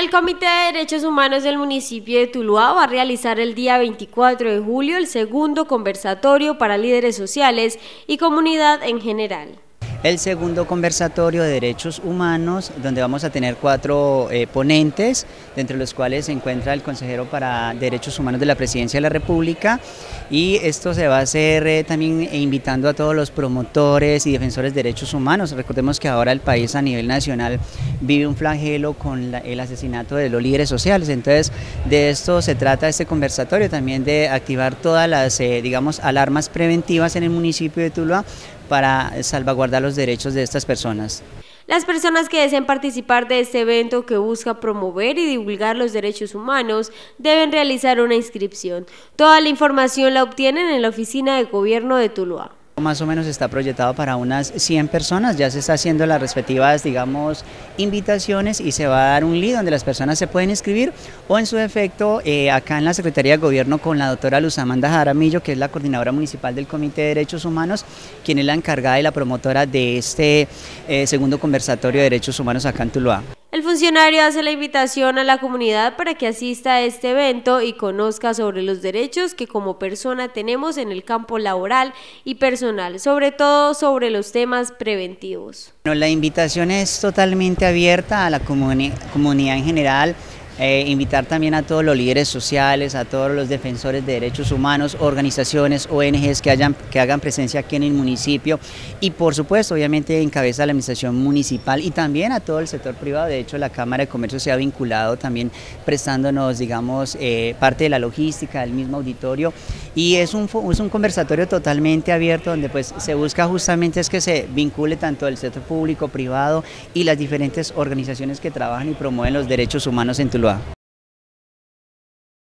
El Comité de Derechos Humanos del municipio de Tuluá va a realizar el día 24 de julio el segundo conversatorio para líderes sociales y comunidad en general el segundo conversatorio de derechos humanos, donde vamos a tener cuatro eh, ponentes, entre los cuales se encuentra el consejero para derechos humanos de la Presidencia de la República, y esto se va a hacer eh, también invitando a todos los promotores y defensores de derechos humanos. Recordemos que ahora el país a nivel nacional vive un flagelo con el asesinato de los líderes sociales, entonces de esto se trata este conversatorio, también de activar todas las, eh, digamos, alarmas preventivas en el municipio de Tuluá para salvaguardar los derechos de estas personas. Las personas que deseen participar de este evento que busca promover y divulgar los derechos humanos deben realizar una inscripción. Toda la información la obtienen en la Oficina de Gobierno de Tuluá. Más o menos está proyectado para unas 100 personas, ya se está haciendo las respectivas, digamos, invitaciones y se va a dar un lead donde las personas se pueden inscribir o en su defecto eh, acá en la Secretaría de Gobierno con la doctora Luz Amanda Jaramillo, que es la coordinadora municipal del Comité de Derechos Humanos, quien es la encargada y la promotora de este eh, segundo conversatorio de derechos humanos acá en Tuluá. El funcionario hace la invitación a la comunidad para que asista a este evento y conozca sobre los derechos que como persona tenemos en el campo laboral y personal, sobre todo sobre los temas preventivos. la invitación es totalmente abierta a la comunidad en general. Eh, invitar también a todos los líderes sociales, a todos los defensores de derechos humanos, organizaciones, ONGs que, hagan presencia aquí en el municipio y por supuesto obviamente encabeza la administración municipal y también a todo el sector privado, de hecho la Cámara de Comercio se ha vinculado también prestándonos digamos eh, parte de la logística del mismo auditorio y es un, es un conversatorio totalmente abierto donde pues se busca justamente es que se vincule tanto el sector público, privado y las diferentes organizaciones que trabajan y promueven los derechos humanos en Tuluá. lá.